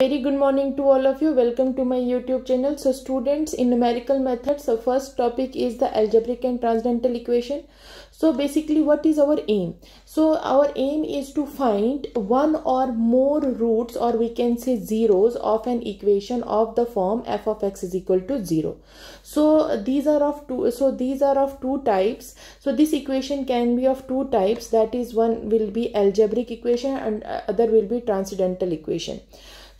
very good morning to all of you. Welcome to my youtube channel. So students in numerical methods so first topic is the algebraic and transcendental equation. So basically what is our aim? So our aim is to find one or more roots or we can say zeros of an equation of the form f of x is equal to 0 so these are of two so these are of two types. So this equation can be of two types. That is one will be algebraic equation and uh, other will be transcendental equation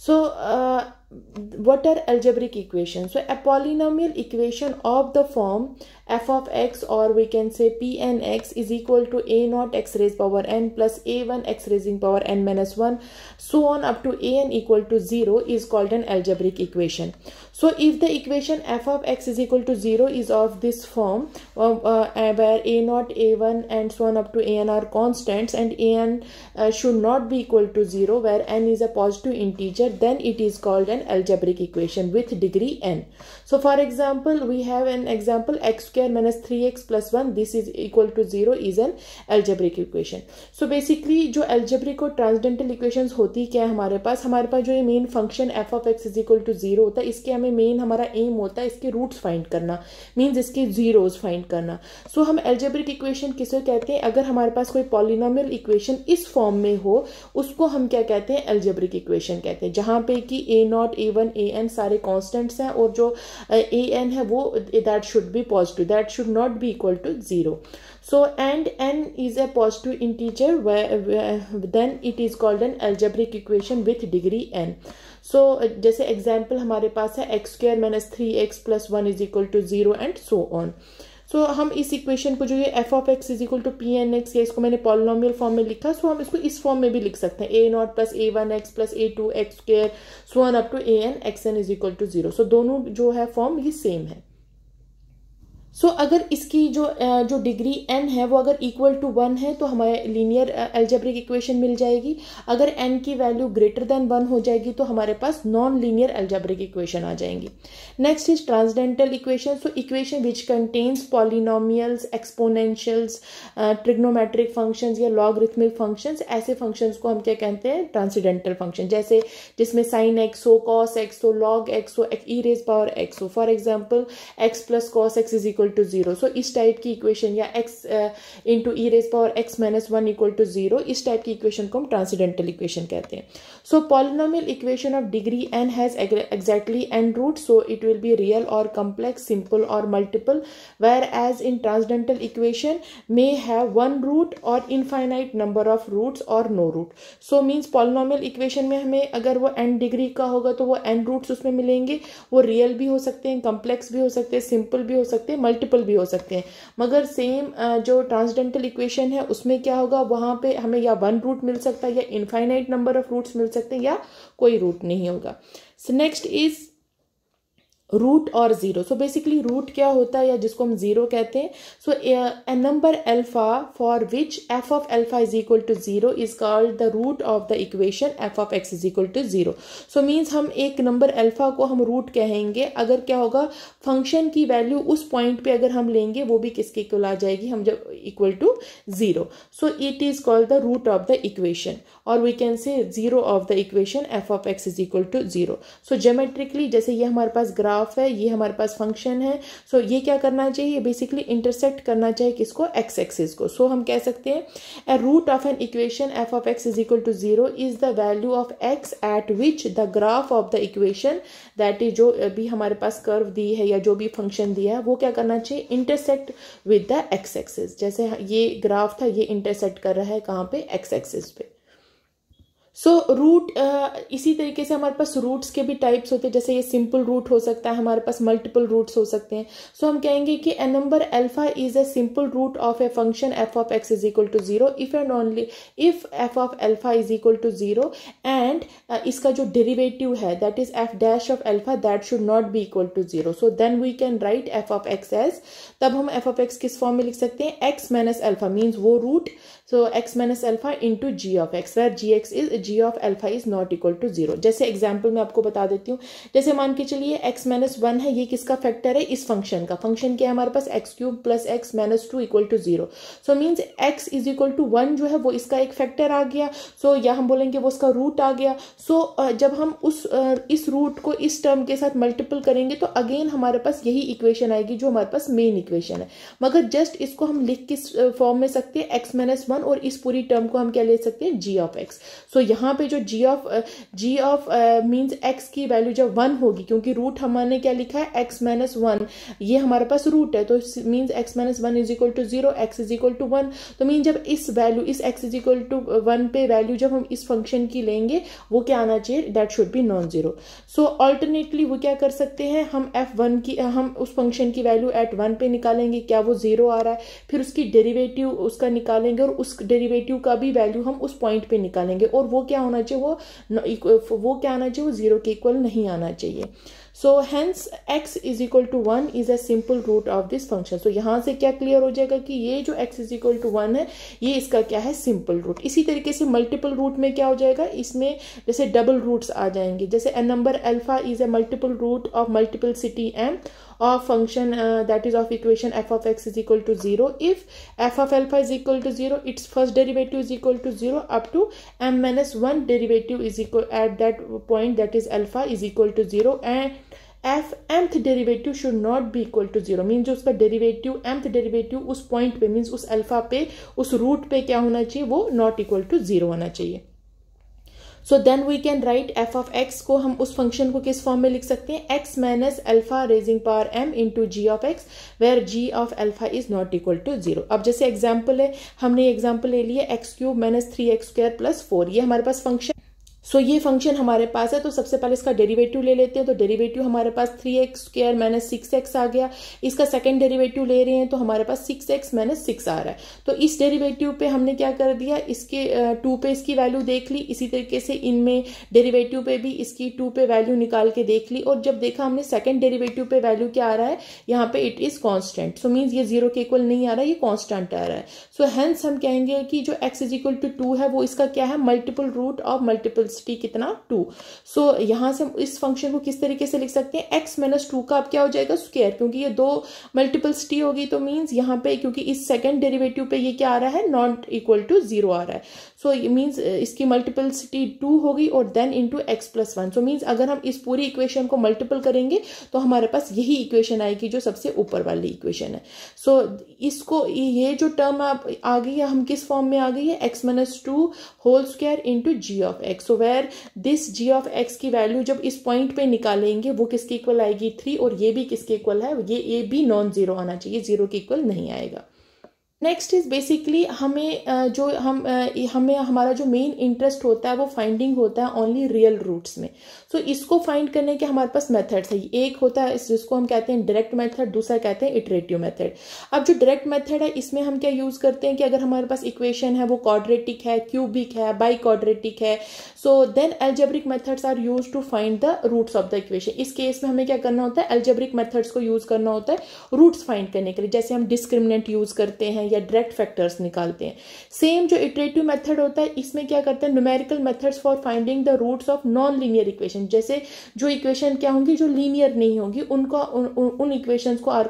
so uh, what are algebraic equations? So a polynomial equation of the form f of x or we can say p n x is equal to a naught x raised power n plus a1 x raising power n minus 1 so on up to a n equal to 0 is called an algebraic equation. So if the equation f of x is equal to 0 is of this form uh, uh, where a naught a1 and so on up to a n are constants and a n uh, should not be equal to 0 where n is a positive integer then it is called an algebraic equation with degree n so for example we have an example x square minus 3x plus 1 this is equal to 0 is an algebraic equation so basically जो algebraic और transcendental equations होती क्या है हमारे पास हमारे पास जो ये main function f of x is equal to 0 होता है इसके हमें मेन हमारा एम होता है इसके रूट्स फाइंड करना मीन्स इसके जीरोज फाइंड करना so, हम एल्जेब्रिक इक्वेशन किसे कहते हैं अगर हमारे पास कोई पॉलिनोमियल इक्वेशन इस फॉर्म में हो उसको हम क्या कहते हैं एल्जेब्रिक इक्वेशन कहते हैं जहाँ पे कि a naught naught a one a n सारे कॉन्स्टेंट्स हैं और जो ए एन है वो that should be positive that should not be equal to zero so and n is a positive integer then it is called an algebraic equation with degree n so जैसे example हमारे पास है x square minus three x plus one is equal to zero and so on so so, हम इस equation को जो ये f of x is equal to p n x या इसको मैंने पॉलिनोमियल फॉर्म में लिखा सो so हम इसको इस फॉर्म में भी लिख सकते हैं। A naught plus a one x plus a two x square so on up to a n x n is equal to zero so दोनों जो है फॉर्म ये सेम है। सो so, अगर इसकी जो जो डिग्री एन है वो अगर इक्वल टू वन है तो हमारे लीनियर एल्जेब्रिक इक्वेशन मिल जाएगी। अगर एन की वैल्यू ग्रेटर देन वन हो जाएगी तो हमारे पास नॉन लीनियर एल्जेब्रिक इक्वेशन आ जाएँगी। Next is transcendental equation so equation which contains polynomials exponentials trigonometric function या लॉगरिथमिक फ़ंक्शन ऐसे फ़ंक्शन को हम क्या कहते हैं? ट्रांसडेंटल फ़ंक्शन जैसे जिसमें साइन एक्स हो कॉस एक्स हो लॉग एक्स हो ई रेज पावर एक्स हो। For example x plus cos x is equal to zero so इस टाइप की इक्वेशन या x into e raise power x minus one equal to zero इस type की equation को हम transcendental equation कहते हैं। So polynomial equation of degree n has exactly n root so it will be real और complex simple और multiple whereas in transcendental equation may have one root और infinite number of roots और no root so means polynomial equation में हमें अगर वो n degree का होगा तो वो एन रूट्स उसमें मिलेंगे। वो रियल भी हो सकते हैं कम्प्लेक्स भी हो सकते हैं सिंपल भी हो सकते हैं मल्टीपल भी हो सकते हैं। मगर सेम जो ट्रांसडेंटल इक्वेशन है, उसमें क्या होगा? वहाँ पे हमें या वन रूट मिल सकता है या इनफाइनाइट नंबर ऑफ़ रूट्स मिल सकते हैं या कोई रूट नहीं होगा। नेक्स्ट इज़ रूट और ज़ीरो सो बेसिकली रूट क्या होता है या जिसको हम ज़ीरो कहते हैं? So a number alpha for which f of alpha is equal to zero is called the root of the equation f of x is equal to zero so means हम एक नंबर एल्फा को हम root कहेंगे। अगर क्या होगा function की value उस पॉइंट पे अगर हम लेंगे, वो भी किसके इक्वल आ जाएगी? हम जब equal to zero so it is called the root of the equation और we can say zero of the equation f of x is equal to zero so geometrically जैसे ये हमारे पास ग्राफ ग्राफ है ये हमारे पास फ़ंक्शन है। सो so, ये क्या करना चाहिए? बेसिकली इंटरसेक्ट करना चाहिए किसको? एक्स एक्सिस को। सो so, हम कह सकते हैं a root of an equation f of x is equal to zero is the value of x at which the graph of the equation that is जो भी हमारे पास कर्व दी है या जो भी फ़ंक्शन दिया है वो क्या करना चाहिए? Intersect with the x axis जैसे ये ग्राफ था ये इंटरसेक्ट कर रहा है कहाँ पे? एक्स एक्सिस पे। सो so, रूट uh, इसी तरीके से हमारे पास रूट्स के भी टाइप्स होते हैं। जैसे ये सिंपल रूट हो सकता है हमारे पास मल्टीपल रूट्स हो सकते हैं। सो so, हम कहेंगे कि a number alpha is a simple root of a function f of x is equal to zero if and only if f of alpha is equal to zero and इसका जो derivative है that is f dash of alpha that should not be equal to zero so then we can write f of x as तब हम एफ़ of एक्स किस form में लिख सकते हैं? एक्स माइनस एल्फा मीन्स वो root so x minus alpha into g of x where g x is g of alpha is not equal to zero जैसे एग्ज़ाम्पल मैं आपको बता देती हूँ। जैसे मान के चलिए एक्स माइनस वन है ये किसका फैक्टर है? इस फ़ंक्शन का। फ़ंक्शन क्या है हमारे पास? X cube plus x minus two equal to zero so means x is equal to one जो है वो इसका एक फैक्टर आ गया। सो so, या हम बोलेंगे वो उसका रूट आ गया। सो so, जब हम उस इस रूट को इस टर्म के साथ मल्टीपल करेंगे तो अगेन हमारे पास यही इक्वेशन आएगी जो हमारे पास मेन इक्वेशन है। मगर जस्ट इसको हम लिख किस फॉर्म में सकते हैं? एक्स माइनस वन और इस पूरी टर्म को हम क्या ले सकते हैं? जी ऑफ़ एक्स सो यहाँ पे जो g of g of means x की वैल्यू जब वन होगी, क्योंकि रूट हमने क्या लिखा है? एक्स माइनस वन ये हमारे पास रूट है तो means x minus one is equal to zero x is equal to one तो मीन जब इस वैल्यू इस x is equal to one पे वैल्यू जब हम इस फ़ंक्शन की लेंगे, वो क्या आना चाहिए? That should be non zero so alternately वो क्या कर सकते हैं? हम एफ़ वन की हम उस फ़ंक्शन की वैल्यू एट वन पे निकालेंगे, क्या वो ज़ीरो आ रहा है? फिर उसकी डेरिवेटिव उसका निकालेंगे और उस डेरिवेटिव का भी वैल्यू हम उस पॉइंट पे निकालेंगे और वो क्या होना चाहिए, वो वो क्या आना चाहिए, वो ज़ीरो के इक्वल नहीं आना चाहिए। So hence x is equal to one is a simple root of this function so यहाँ से क्या क्लियर हो जाएगा कि ये जो x is equal to one है, ये इसका क्या है सिंपल रूट इसी तरीके से मल्टीपल रूट में क्या हो जाएगा, इसमें जैसे डबल रूट्स आ जाएँगे। जैसे a number alpha is a multiple root of multiplicity m of function uh, that is of equation f of x is equal to 0 if f of alpha is equal to 0 its first derivative is equal to 0 up to m minus 1 derivative is equal at that point that is alpha is equal to 0 and f mth derivative should not be equal to zero mean जो उसका derivative mth derivative उस point पे means उस alpha पे उस root पे क्या होना चाहिए वो नॉट इक्वल टू ज़ीरो होना चाहिए so then we can write f of x को हम उस फ़ंक्शन को किस फॉर्म में लिख सकते हैं? X minus alpha raising power m into g of x where g of alpha is not equal to zero अब जैसे एग्ज़ाम्पल है, हमने एग्ज़ाम्पल ले लिया x cube minus three x square plus four ये हमारे पास फ़ंक्शन सो so, ये फ़ंक्शन हमारे पास है तो सबसे पहले इसका डेरिवेटिव ले लेते हैं। तो डेरिवेटिव हमारे पास three x square minus six x आ गया। इसका सेकंड डेरिवेटिव ले रहे हैं तो हमारे पास सिक्स एक्स माइनस सिक्स आ रहा है। तो इस डेरिवेटिव पे हमने क्या कर दिया? इसके टू पे इसकी वैल्यू देख ली। इसी तरीके से इनमें डेरीवेटिव पे भी इसकी टू पे वैल्यू निकाल के देख ली। और जब देखा हमने सेकेंड डेरीवेटिव पे वैल्यू क्या आ रहा है यहाँ पे it is constant so means ये ज़ीरो के इक्वल नहीं आ रहा ये कॉन्स्टेंट आ रहा है। सो हेंस हम कहेंगे कि जो x is equal to two है वो इसका क्या है? मल्टीपल रूट ऑफ़ मल्टीपलसिटी कितना टू? सो so, यहाँ से हम इस फ़ंक्शन को किस तरीके से लिख सकते हैं? एक्स माइनस टू का अब क्या हो जाएगा? स्क्वेयर क्योंकि ये दो मल्टीपल्सिटी होगी तो मीन्स यहाँ पे क्योंकि इस सेकेंड डेरिवेटिव पे ये क्या आ रहा है? नॉट इक्वल टू ज़ीरो आ रहा है। सो ये मीन्स इसकी मल्टीपल्सिटी टू होगी और then into x plus one so means अगर हम इस पूरी इक्वेशन को मल्टीपल करेंगे तो हमारे पास यही इक्वेशन आएगी जो सबसे ऊपर वाली इक्वेशन है सो so, इसको ये जो टर्म आप आ गई है हम किस फॉर्म में आ गई है x minus two whole square into g of x so where this g of x की वैल्यू जब इस पॉइंट पे निकालेंगे वो किसके इक्वल आएगी थ्री और ये भी किसके इक्वल है ये ये भी नॉन ज़ीरो आना चाहिए ज़ीरो के इक्वल नहीं आएगा नेक्स्ट इज़ बेसिकली हमें जो हम हमें, हमारा जो मेन इंटरेस्ट होता है, वो फाइंडिंग होता है ओनली रियल रूट्स में। सो इसको फाइंड करने के हमारे पास मेथड्स है। एक होता है, जिसको हम कहते हैं डायरेक्ट मेथड दूसरा कहते हैं इटरेटिव मेथड अब जो डायरेक्ट मेथड है, इसमें हम क्या यूज़ करते हैं कि अगर हमारे पास इक्वेशन है, वो कॉड्रेटिक है क्यूबिक है बाई कॉड्रेटिक है so then algebraic methods are use to find the roots of the equation इस केस में हमें क्या करना होता है एल्जेब्रिक मेथड्स को यूज़ करना होता है रूट्स फाइंड करने के लिए। जैसे हम डिस्क्रिमिनेंट यूज़ करते हैं या डायरेक्ट फैक्टर्स निकालते हैं। सेम जो इटरेटिव मेथड होता है, इसमें क्या करते हैं numerical methods for finding the roots of non linear equation जैसे जो इक्वेशन क्या होंगी जो लीनियर नहीं होगी उनका उन, उन इक्वेशन को आर,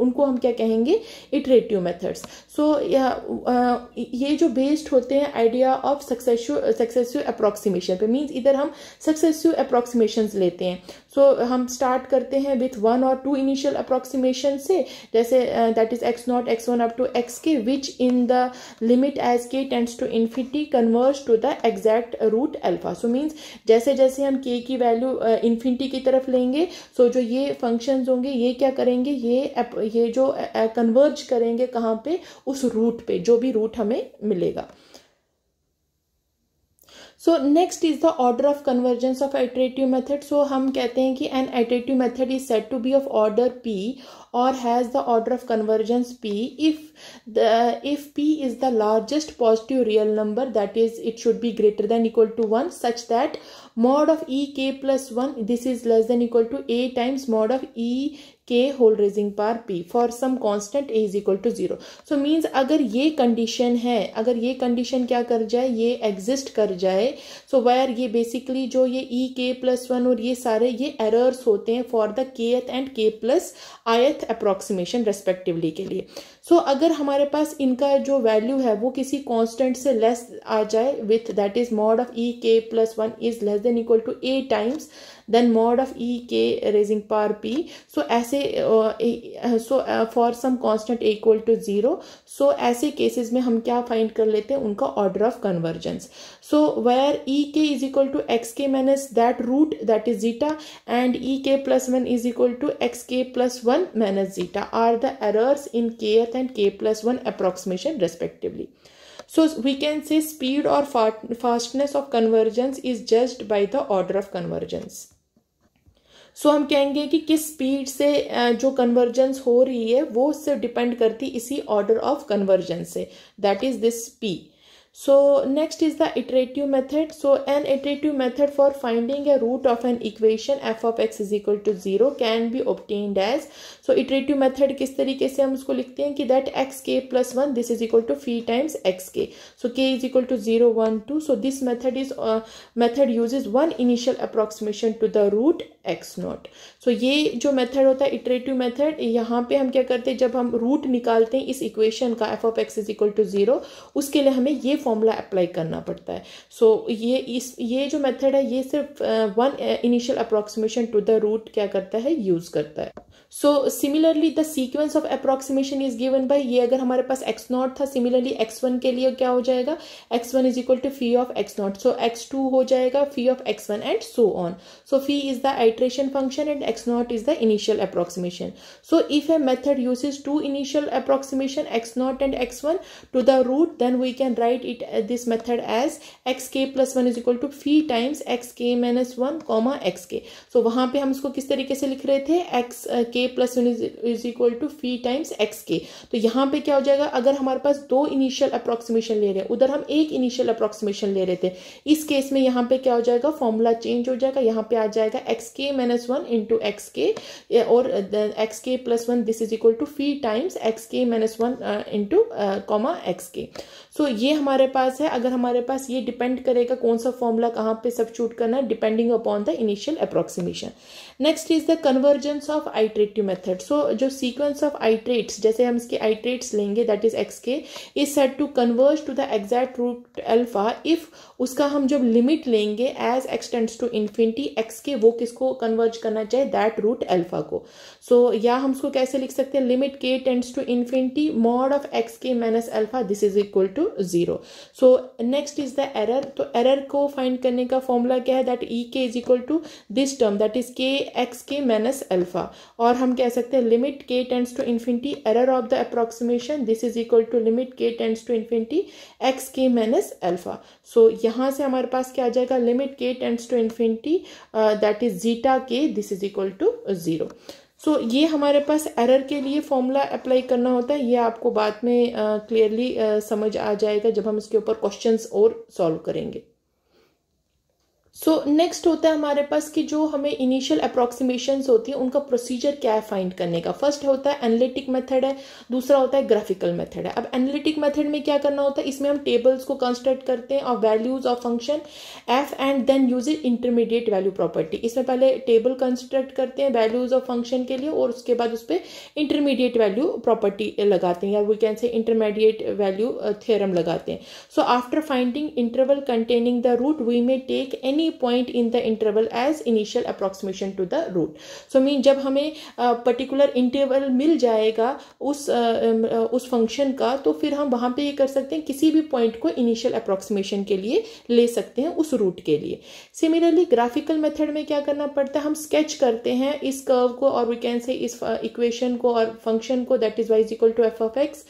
उनको हम क्या कहेंगे? इटरेटिव मेथड्स सो ये जो बेस्ड होते हैं idea of successive successive approximation पे। मीन्स इधर हम सक्सेसिव अप्रोक्सीमेशन लेते हैं। सो so, हम स्टार्ट करते हैं विथ वन और टू इनिशियल अप्रोक्सीमेशन से जैसे that is x not x one up to x k which in the limit as k tends to infinity converge to the exact root alpha. So means जैसे जैसे हम k की value infinity की तरफ़ लेंगे so so जो ये functions होंगे ये क्या करेंगे? ये ये जो कन्वर्ज करेंगे कहाँ पे? उस रूट पे जो भी रूट हमें मिलेगा। So next is the order of convergence of iterative method so हम कहते हैं कि an iterative method is said to be of order p और has the order of convergence p if the if p is the largest positive real number that is it should be greater than equal to one such that mod of e k plus one this is less than equal to a times mod of e k whole raising power p for some constant a is equal to zero so means अगर ये condition है, अगर ये condition क्या कर जाए, ये exist कर जाए सो so वायर ये बेसिकली जो ये ई के प्लस वन और ये सारे ये एरर्स होते हैं for the kth and k plus ith approximation respectively के लिए. सो so, अगर हमारे पास इनका जो वैल्यू है वो किसी कांस्टेंट से लेस आ जाए with that is mod of e k plus one is less than equal to a times then mod of e k raising power p so ऐसे so for some constant equal to zero so ऐसे cases में हम क्या find कर लेते हैं? उनका order of convergence so where e k is equal to x k minus that root that is zeta and e k plus one is equal to x k plus one minus zeta are the errors in kth and k plus 1 approximation respectively. So we can say speed or fastness of convergence is judged by the order of convergence. So so, हम कहेंगे कि किस speed से जो convergence हो रही है वो उससे डिपेंड करती इसी ऑर्डर ऑफ़ कन्वर्जेंस से that is this p So next is the iterative method. So an iterative method for finding a root of an equation f of x is equal to zero can be obtained as so iterative method किस तरीके से हम उसको लिखते हैं कि that x k plus one this is equal to phi times x k. So k is equal to zero one two. So this method is uh, method uses one initial approximation to the root x So ये जो method होता है iterative method यहाँ पे हम क्या करते हैं जब हम रूट निकालते हैं इस इक्वेशन का f of x is equal to zero उसके लिए हमें ये फॉर्मूला अप्लाई करना पड़ता है। सो so, ये इस ये जो मेथड है ये सिर्फ़ one initial approximation to the root क्या करता है यूज़ करता है। So similarly the sequence of approximation is given by ये अगर हमारे पास एक्स नॉट था सिमिलरली एक्स वन के लिए क्या हो जाएगा? X one is equal to phi of x not so x two हो जाएगा phi of x one and so on so phi is the iteration function and x not is the initial approximation so if a method x not and x one to the root then we can write it this method as x k plus one is equal to phi times x k minus one comma x k so वहाँ पे हम इसको किस तरीके से लिख रहे थे? X k plus is equal to phi times x k तो यहाँ पे क्या हो जाएगा? अगर हमारे पास दो इनिशियल अप्रोक्सीमेशन ले रहे हैं, उधर हम एक इनिशियल अप्रोक्सीमेशन ले रहे थे, इस केस में यहाँ पे क्या हो जाएगा? फॉर्मूला चेंज हो जाएगा। यहाँ पे आ जाएगा एक्स के minus one into x k और x k plus one this is equal to phi times x k minus one into comma x k so so, ये हमारे पास है। अगर हमारे पास ये डिपेंड करेगा कौन सा फॉर्मूला कहाँ पे सब्स्टिट्यूट करना है depending upon the initial approximation next is the convergence of iterative method so जो सीक्वेंस ऑफ़ आइट्रेट्स जैसे हम इसके आइट्रेट्स लेंगे that is x k is said to converge to the exact root alpha if उसका हम जब limit लेंगे as x tends to infinity x k वो किसको कन्वर्ज करना चाहिए? दैट रूट एल्फा को। सो so, या हम उसको कैसे लिख सकते हैं? Limit k tends to infinity mod of x k minus alpha this is equal to zero so next is the error तो एरर को फाइंड करने का फॉर्मूला क्या है? That e k is equal to this term that is k x k minus alpha और हम कह सकते हैं limit k tends to infinity error of the approximation this is equal to limit k tends to infinity x k minus alpha so यहाँ से हमारे पास क्या आ जाएगा? Limit k tends to infinity that is zeta k this is equal to zero so so, ये हमारे पास एरर के लिए फॉर्मूला अप्लाई करना होता है ये आपको बाद में क्लियरली समझ आ जाएगा जब हम इसके ऊपर क्वेश्चंस और सॉल्व करेंगे। सो so, नेक्स्ट होता है हमारे पास कि जो हमें इनिशियल अप्रोक्सीमेशन होती है उनका प्रोसीजर क्या है फाइंड करने का? फ़र्स्ट होता है एनालिटिक मेथड है दूसरा होता है ग्राफिकल मेथड है। अब एनालिटिक मेथड में क्या करना होता है? इसमें हम टेबल्स को कंस्ट्रक्ट करते हैं और values of function f and then use it intermediate value property इसमें पहले टेबल कंस्ट्रक्ट करते हैं वैल्यूज़ ऑफ़ फ़ंक्शन के लिए और उसके बाद उस पर इंटरमीडिएट वैल्यू प्रॉपर्टी लगाते हैं या we can say intermediate value theorem लगाते हैं। So after finding interval containing the root we may take any any point in the interval as initial approximation to the root. So mean जब हमें particular uh, interval मिल जाएगा उस uh, uh, उस function का तो फिर हम वहाँ पे ये कर सकते हैं किसी भी पॉइंट को इनिशियल अप्रोक्सीमेशन के लिए ले सकते हैं उस रूट के लिए। सिमिलरली ग्राफिकल मेथड में क्या करना पड़ता है? हम स्केच करते हैं इस कर्व को और वी कैन से इस इक्वेशन को और फ़ंक्शन को that is y is equal to f of x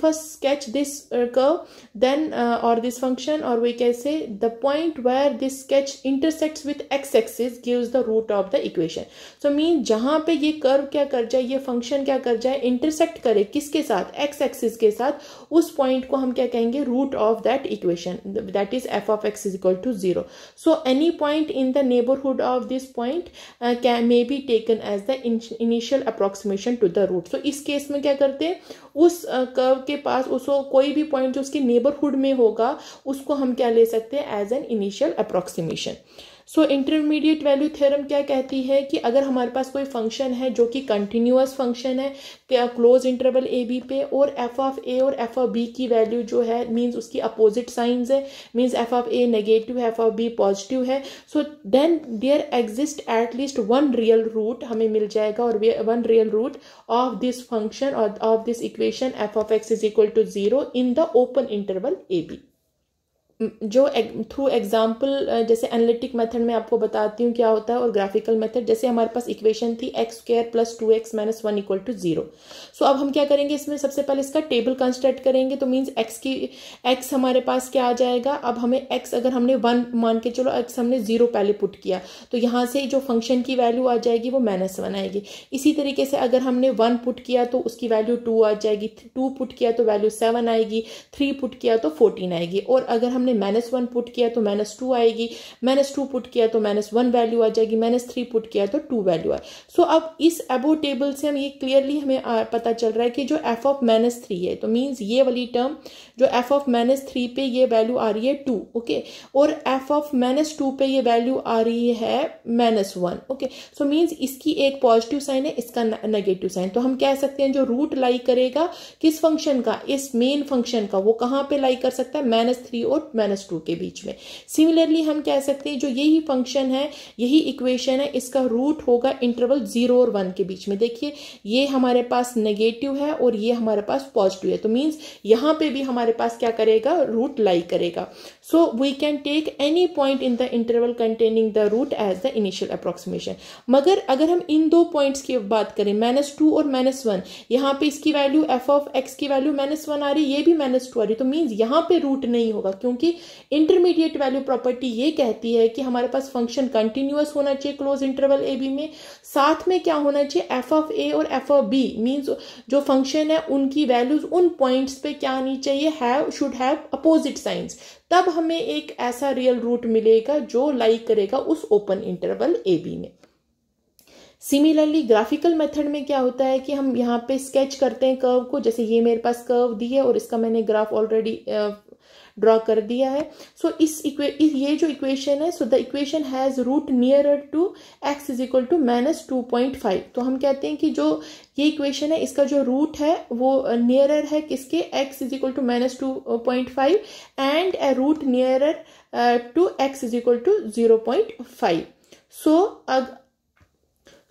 first sketch this uh, curve then uh, or this function or we can say the point where this sketch intersects with x axis gives the root of the equation. So mean जहाँ पे ये curve क्या कर जाए ये function क्या कर जाए इंटरसेक्ट करे किसके साथ? एक्स एक्सिस के साथ। उस पॉइंट को हम क्या कहेंगे? Root of that equation that is f of x is equal to zero so any point in the neighbourhood of this point can may be taken as the initial approximation to the root so इस case में क्या करते हैं? उस curve uh, के पास उसको कोई भी पॉइंट जो उसके नेबरहुड में होगा उसको हम क्या ले सकते हैं? As an initial approximation so intermediate value theorem क्या कहती है कि अगर हमारे पास कोई फ़ंक्शन है जो कि कंटिन्यूअस फ़ंक्शन है क्लोज इंटरवल ए बी पे, और एफ़ ऑफ़ ए और एफ़ ऑफ़ बी की वैल्यू जो है मीन्स उसकी अपोजिट साइंस है means f of a negative है एफ़ ऑफ़ बी पॉजिटिव है so then there exist at least one real root हमें मिल जाएगा और one real root of this function और of this equation f of x is equal to zero in the open interval a b जो through example जैसे analytic method में आपको बताती हूँ क्या होता है और ग्राफिकल मेथड जैसे हमारे पास इक्वेशन थी x square plus two x minus one equal to zero so अब हम क्या करेंगे, इसमें सबसे पहले इसका टेबल कंस्ट्रक्ट करेंगे तो मीन्स एक्स की एक्स हमारे पास क्या आ जाएगा? अब हमें एक्स अगर हमने वन मान के चलो एक्स हमने ज़ीरो पहले पुट किया तो यहाँ से जो फ़ंक्शन की वैल्यू आ जाएगी, वो माइनस वन आएगी। इसी तरीके से अगर हमने वन पुट किया तो उसकी वैल्यू टू आ जाएगी टू पुट किया तो वैल्यू सेवन आएगी थ्री पुट किया तो फोर्टीन आएगी। और अगर हम हमने माइनस वन पुट किया तो माइनस टू आएगी। माइनस टू पुट किया तो माइनस वन वैल्यू आ जाएगी। माइनस थ्री पुट किया तो टू वैल्यू आए सो अब इस एबो टेबल से हम ये क्लियरली हमें पता चल रहा है कि जो एफ़ ऑफ़ माइनस थ्री है तो मीन्स ये वाली टर्म जो एफ़ ऑफ़ माइनस थ्री पे ये वैल्यू आ रही है टू ओके और एफ़ ऑफ़ माइनस टू पे ये वैल्यू आ रही है minus one okay so means इसकी एक पॉजिटिव साइन है, इसका नेगेटिव साइन तो हम कह सकते हैं जो रूट लाई करेगा, किस फ़ंक्शन का, इस मेन फ़ंक्शन का, वो कहाँ पे लाई कर सकता है? माइनस थ्री और माइनस टू के बीच में। सिमिलरली हम कह सकते हैं जो यही फ़ंक्शन है, यही इक्वेशन है, इसका रूट होगा इंटरवल ज़ीरो और वन के बीच में। देखिए, ये हमारे पास नेगेटिव है और ये हमारे पास पॉजिटिव है। तो मीन्स यहाँ पे भी हमारे पास क्या करेगा? रूट लाई करेगा। So we can take any point in the interval containing the root as the initial approximation मगर अगर हम इन दो पॉइंट्स की बात करें माइनस टू और माइनस वन यहाँ पे इसकी वैल्यू एफ़ ऑफ़ एक्स की वैल्यू माइनस वन आ रही है ये भी माइनस टू आ रही तो मीन्स यहाँ पे रूट नहीं होगा क्योंकि इंटरमीडिएट वैल्यू प्रॉपर्टी ये कहती है कि हमारे पास फ़ंक्शन कंटिन्यूअस होना चाहिए क्लोज इंटरवल ए बी में साथ में क्या होना चाहिए एफ़ ऑफ़ ए और एफ़ ऑफ़ बी मीन्स जो फ़ंक्शन है उनकी वैल्यूज़ उन पॉइंट्स पे क्या आनी चाहिए have should have opposite signs तब हमें एक ऐसा रियल रूट मिलेगा जो लाइक करेगा उस ओपन इंटरवल ए बी में। सिमिलरली ग्राफिकल मेथड में क्या होता है कि हम यहाँ पे स्केच करते हैं कर्व को, जैसे ये मेरे पास कर्व दी है और इसका मैंने ग्राफ ऑलरेडी ड्रॉ कर दिया है। सो so, इस ये जो इक्वेशन है so the equation has root near to x is equal to minus two point five तो हम कहते हैं कि जो ये इक्वेशन है इसका जो रूट है वो नियरर है किसके? X is equal to minus two point five and root nearer to x is equal to zero point five so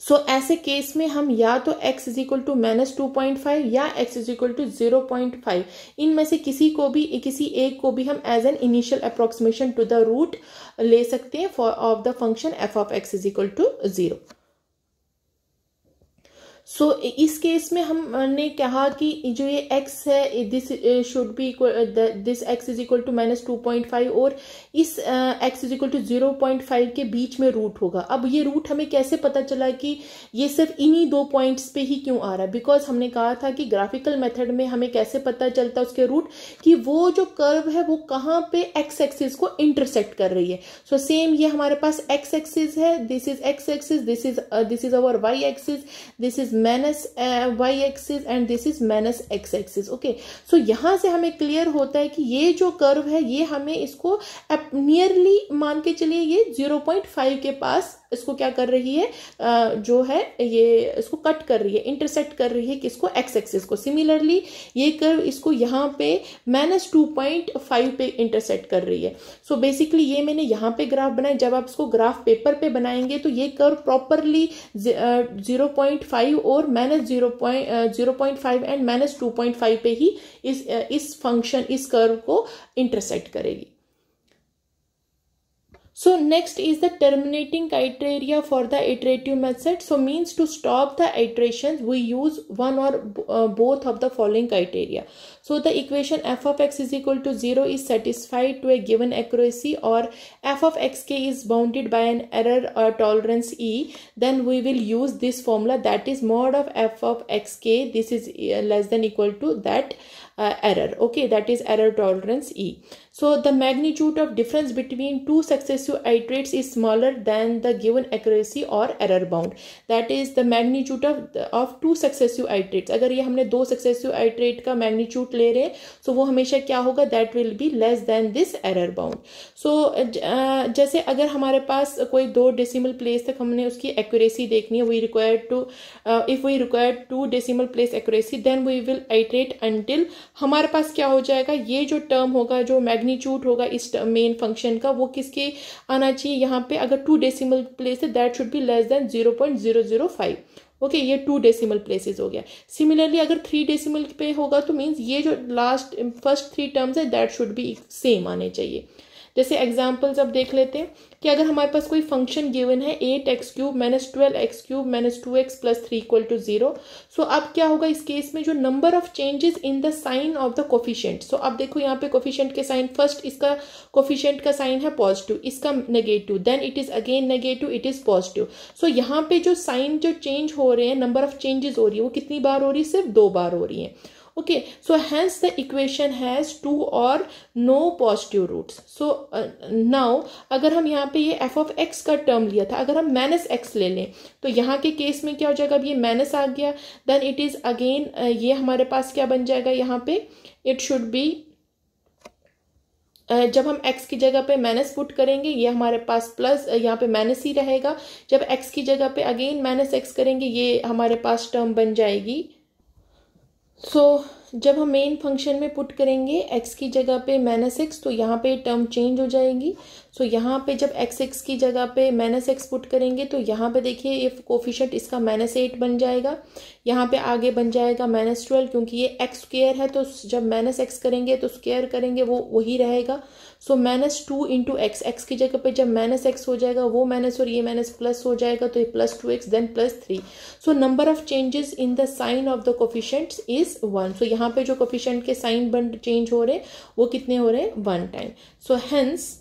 so so, ऐसे केस में हम या तो x is equal to minus two point five या x is equal to zero point five इनमें से किसी को भी किसी एक को भी हम as an initial approximation to the root ले सकते हैं for of the function f of x is equal to zero so so, इस केस में हमने कहा कि जो ये x है this should be equal this x is equal to minus two point five और इस x is equal to zero point five के बीच में रूट होगा। अब ये रूट हमें कैसे पता चला कि ये सिर्फ़ इन्हीं दो पॉइंट्स पे ही क्यों आ रहा है? बिकॉज़ हमने कहा था कि ग्राफिकल मेथड में हमें कैसे पता चलता उसके रूट कि वो जो कर्व है वो कहाँ पे एक्स एक्सिस को इंटरसेक्ट कर रही है। सो so, सेम ये हमारे पास एक्स एक्सिस है this is x axis this is this is our y axis this is minus y axis and this is minus x axis okay so यहाँ से हमें क्लियर होता है कि ये जो कर्व है, ये हमें इसको नियरली मान के चलिए ये 0.5 के पास इसको क्या कर रही है जो है, ये इसको कट कर रही है इंटरसेक्ट कर रही है किसको? एक्स एक्सिस को। सिमिलरली ये कर्व इसको यहाँ पे माइनस टू पॉइंट फाइव पे इंटरसेक्ट कर रही है। सो so बेसिकली ये मैंने यहाँ पे ग्राफ बनाया। जब आप इसको ग्राफ पेपर पे बनाएँगे तो ये curve properly zero point five और minus zero point zero point five and minus two point five पे ही इस इस फ़ंक्शन इस कर्व को इंटरसेक्ट करेगी। So next is the terminating criteria for the iterative method. So means to stop the iterations we use one or uh, both of the following criteria. So the equation f of x is equal to 0 is satisfied to a given accuracy or f of xk is bounded by an error or tolerance e then we will use this formula that is mod of f of xk this is uh, less than equal to that uh, error okay that is error tolerance e so the magnitude of difference between two successive iterates is smaller than the given accuracy or error bound that is the magnitude of of two successive iterates अगर ये हमने दो successive iterate का magnitude रहे हैं so वो हमेशा क्या होगा that will be less than this error bound so uh, जैसे अगर हमारे पास कोई दो decimal place तक हमने उसकी accuracy देखनी है we require to uh, if we require two decimal place accuracy then we will iterate until हमारे पास क्या हो जाएगा ये जो टर्म होगा जो मैग्नीट्यूड होगा इस मेन फ़ंक्शन का, वो किसके आना चाहिए? यहाँ पे अगर टू डेसिमल प्लेस है that should be less than zero point zero zero five okay ये टू डेसिमल प्लेसेस हो गया। सिमिलरली अगर थ्री डेसिमल पे होगा तो मीन्स ये जो लास्ट फ़र्स्ट थ्री टर्म्स है दैट शुड बी सेम आने चाहिए। जैसे एग्जाम्पल्स अब देख लेते हैं। कि अगर हमारे पास कोई फ़ंक्शन गिवन है eight x cube minus twelve x cube minus two x plus three equal to zero so अब क्या होगा इस केस में? जो number of changes in the sign of the coefficient so अब देखो यहाँ पे कोफिशियंट के साइन फ़र्स्ट इसका कोफिशियंट का साइन है पॉजिटिव इसका negative then it is again negative it is positive so यहाँ पे जो साइन जो चेंज हो रहे हैं नंबर ऑफ़ चेंजेस हो रही है, वो कितनी बार हो रही है? सिर्फ़ दो बार हो रही है। So hence the equation has two or no positive roots. So uh, now अगर हम यहाँ पे ये f of x का टर्म लिया था अगर हम माइनस x ले लें तो यहाँ के केस में क्या हो जाएगा? अब ये माइनस आ गया देन इट इज़ अगेन ये हमारे पास क्या बन जाएगा यहाँ पे? इट शुड बी जब हम x की जगह पे माइनस पुट करेंगे ये हमारे पास प्लस यहाँ पे माइनस ही रहेगा। जब x की जगह पे अगेन माइनस एक्स करेंगे ये हमारे पास टर्म बन जाएगी। सो so, जब हम मेन फ़ंक्शन में पुट करेंगे एक्स की जगह पे माइनस एक्स तो यहाँ पे टर्म चेंज हो जाएगी। सो so, यहाँ पे जब एक्स एक्स की जगह पे माइनस एक्स पुट करेंगे तो यहाँ पे देखिए ये कोफिशट इसका माइनस एट बन जाएगा। यहाँ पे आगे बन जाएगा माइनस ट्वेल्व क्योंकि ये एक्स स्क्र है तो जब माइनस एक्स करेंगे तो स्क्र करेंगे वो वही रहेगा। So minus two into x x की जगह पे जब माइनस एक्स हो जाएगा वो माइनस और ये माइनस प्लस हो जाएगा तो ये plus two x then plus three so number of changes in the sign of the coefficient is one so यहाँ पे जो कोफिशेंट के साइन बन चेंज हो रहे हैं वो कितने हो रहे हैं one time so hence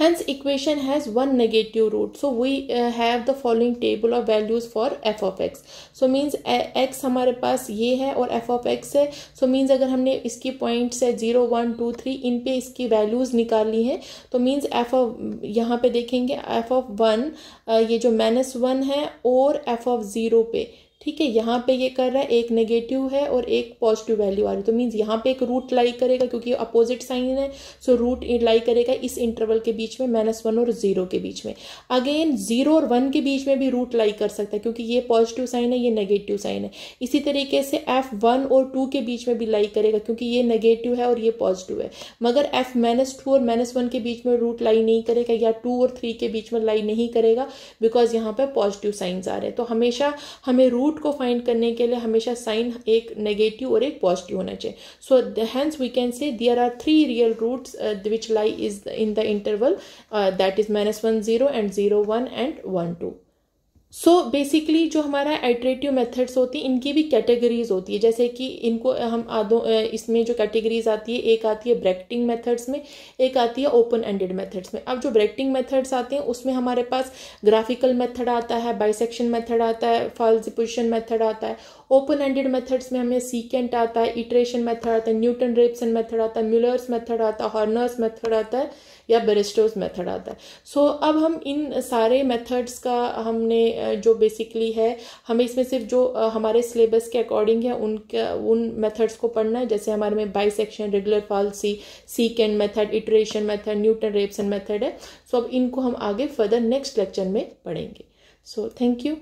hence equation has one negative root so we uh, have the following table of values for f of x so means x हमारे पास ये है और f of x है so means अगर हमने इसकी points है ज़ीरो वन टू थ्री इन पे इसकी वैल्यूज़ निकाली हैं तो मीन्स f ऑफ़ यहाँ पे देखेंगे f ऑफ़ वन ये जो माइनस वन है और f ऑफ़ ज़ीरो पे ठीक है, यहाँ पे ये कर रहा है, एक नेगेटिव है और एक पॉजिटिव वैल्यू आ रही है। तो मीन्स यहाँ पे एक रूट लाई करेगा क्योंकि अपोजिट साइन है सो रूट लाई करेगा इस इंटरवल के बीच में माइनस वन और ज़ीरो के बीच में। अगेन ज़ीरो और वन के बीच में भी रूट लाई कर सकता है क्योंकि ये पॉजिटिव साइन है, ये नेगेटिव साइन है। इसी तरीके से एफ़ वन और टू के बीच में भी लाई करेगा क्योंकि ये नेगेटिव है और ये पॉजिटिव है। मगर एफ़ माइनस टू और माइनस वन के बीच में रूट लाई नहीं करेगा या टू और थ्री के बीच में लाई नहीं करेगा बिकॉज़ यहाँ पर पॉजिटिव साइंस आ रहे हैं। तो हमेशा हमें रूट रूट को फाइंड करने के लिए हमेशा साइन एक नेगेटिव और एक पॉजिटिव होना चाहिए। सो hence we can say there are three real roots which lie is in the interval that is minus one zero and zero one and one two so so basically जो हमारा iterative methods होती हैं, इनकी भी categories होती है। जैसे कि इनको हम आदो इसमें जो कैटेगरीज आती है, एक आती है ब्रैक्टिंग मेथड्स में, एक आती है ओपन एंडेड मेथड्स में। अब जो ब्रैक्टिंग मेथड्स आते हैं, उसमें हमारे पास ग्राफिकल मेथड आता है बाइसेक्शन मेथड आता है फॉल्सिपोजिशन मेथड आता है ओपन एंडेड मेथड्स में हमें सीकेंट आता है इटरेशन मेथड आता है न्यूटन रेप्सन मेथड आता है म्यूलर्स मेथड आता है हॉर्नर्स मेथड आता है या बेरिस्टोज मेथड आता है। सो so, अब हम इन सारे मेथड्स का हमने जो बेसिकली है हमें इसमें सिर्फ़ जो हमारे सिलेबस के अकॉर्डिंग है उनका उन मेथड्स को पढ़ना है जैसे हमारे में bisection regula falsi secant method iteration method Newton Raphson method है। सो so, अब इनको हम आगे फर्दर नेक्स्ट लेक्चर में पढ़ेंगे। So thank you